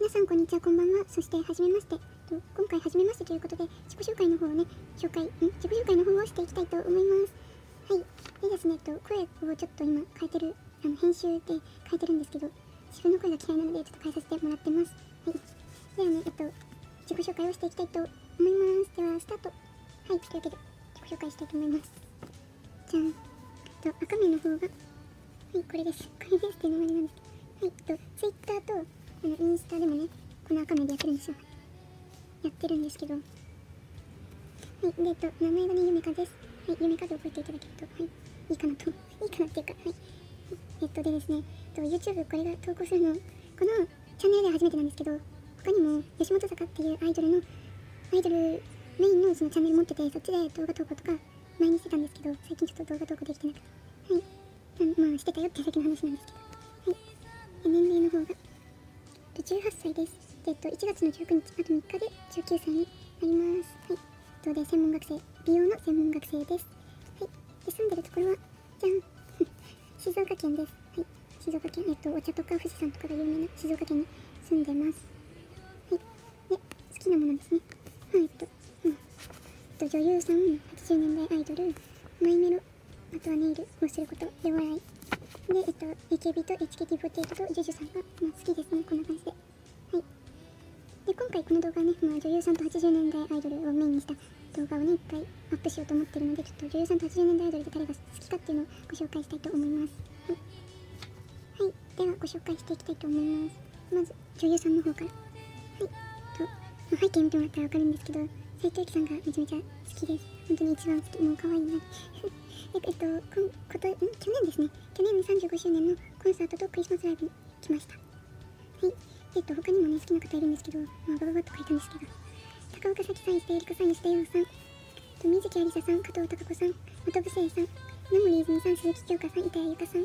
皆さんこんにちはこんばんは。そしてはじめまして。今回はじめましてということで自己紹介の方をね紹介ん？自己紹介の方をしていきたいと思います。はい。でですねと声をちょっと今変えてるあの編集で変えてるんですけど自分の声が嫌いなのでちょっと変えさせてもらってます。はい。ではねえっと自己紹介をしていきたいと思います。ではスタート。はい。というわけで自己紹介したいと思います。じゃんと赤目の方がはいこれです。これですっていう名前なんです。けどはい。とツイッターとあのインスタでもねこの赤目でやってるんですよやってるんですけど。はいでえっと名前がねゆめかです。はいゆめかで覚えていただけるとはいいいかなと。いいかなっていうかはい。えっとでですね、えっと、YouTube これが投稿するのこのチャンネルでは初めてなんですけど他にも吉本坂っていうアイドルのアイドルメインのそのチャンネル持っててそっちで動画投稿とか前にしてたんですけど最近ちょっと動画投稿できてなくて。はい。まあしてたよっていうだけの話なんですけど。はい。年齢の方が18歳です、えっと、1月の19日あと3日で19歳になります。はい。とで専門学生美容の専門学生です。はい。で住んでるところはじゃん。静岡県です。はい。静岡県えっとお茶とか富士山とかが有名な静岡県に住んでます。はい。で好きなものですね。はい。えっとうん。えっと女優さん80年代アイドルマイメロあとはネイルをすることで笑い。で、えっと、AKB と HKT48 と JUJU さんが、まあ、好きですねこんな感じではいで今回この動画はね、まあ、女優さんと80年代アイドルをメインにした動画をねいっぱいアップしようと思ってるのでちょっと女優さんと80年代アイドルで誰が好きかっていうのをご紹介したいと思います。はい、はい、ではご紹介していきたいと思います。まず女優さんの方から。はい。と、まあ、背景見てもらったら分かるんですけど斉藤由貴さんがめちゃめちゃ好きです。本当に一番好きもう可愛いな。えっと、こんこと去年ですね去年の35周年のコンサートとクリスマスライブに来ました。はい。えっと他にもね好きな方いるんですけどまあバババッと書いたんですけど高岡咲さん石田ゆり子さん吉田洋さんと水木有沙さん加藤貴子さん本部聖さん野森泉さん鈴木京香さん板谷由香さん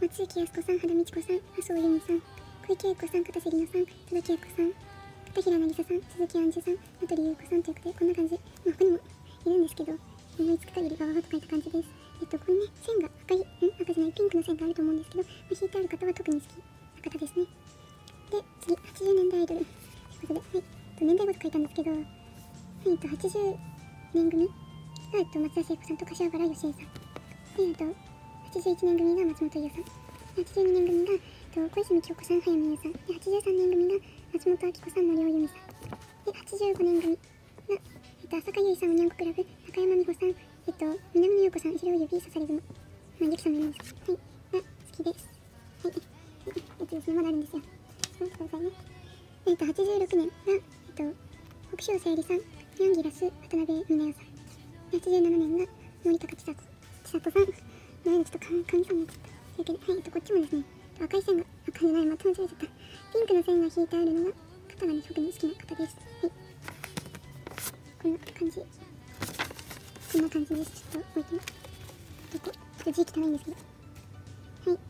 松雪靖子さん原美智子さん麻生由美さん小池栄子さん片瀬里奈さん戸田恵子さん片平渚さん鈴木杏樹さん名取優子さんということでこんな感じ。まあ他にもいるんですけど思いつく限りバババッと書いた感じです。えっと、これね、線が赤い、ん？赤じゃない、ピンクの線があると思うんですけど、まあ、引いてある方は特に好きな方ですね。で、次、80年代アイドル。ということで、はい。と年代ごと書いたんですけど、はい、と、80年組が、えっと、松田聖子さんと柏原芳恵さん。で、えっと、81年組が松本優さん。82年組が、えっと、小泉京子さん、早見優さん。で、83年組が松本明子さん、森尾由美さん。で、85年組が、と、浅香唯さん、おにゃんこクラブ、中山美穂さん、えっと、南野陽子さん、白い指、刺され雲。まあ、ゆきさんもいるんですはい。が、好きです。はい。えっとですね、まだあるんですよ。ちょっと待ってくださいね。えっと、86年が、えっと、北昇さゆりさん、ヤンギラス、渡辺美奈代さん。87年が、森高千里千里さん。なんちょっと神神さんになっちゃった。はい、えっと、こっちもですね、赤い線が、赤じゃない、また間違えちゃった。ピンクの線が引いてあるのが、肩がね、特に好きな方です。はい。感じ。こんな感じです。ちょっと置いてます。どこ？ちょっと字汚いんですけど。はい。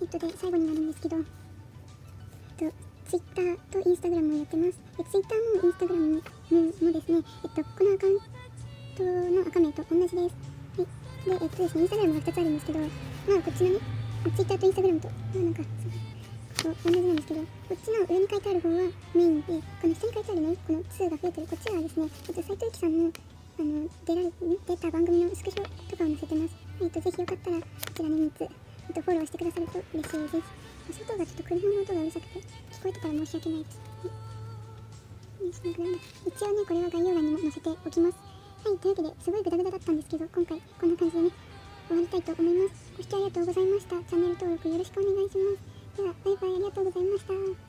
えっと、で、最後になるんですけど、えっと、Twitter と Instagram をやってます。え Twitter も Instagram ももですね、えっと、このアカウントの赤名と同じです。はい。で、えっとですね、Instagram が2つあるんですけど、まあ、こっちのね、Twitter と Instagram と、まあ、なんか、そう同じなんですけど、こっちの上に書いてある方はメインで、この下に書いてあるね、この2が増えてる、こっちはですね、えっと、斉藤由貴さんのあの出られ出た番組のスクショとかを載せてます。えっと、ぜひよかったら、こちらの3つ、えっと、フォローしてくださると嬉しいです。外がちょっと車の音がうるさくて、聞こえてたら申し訳ないです。一応ね、これは概要欄にも載せておきます。はい、というわけで、すごいグダグダだったんですけど、今回こんな感じでね、終わりたいと思います。ご視聴ありがとうございました。チャンネル登録よろしくお願いします。では、バイバイありがとうございました。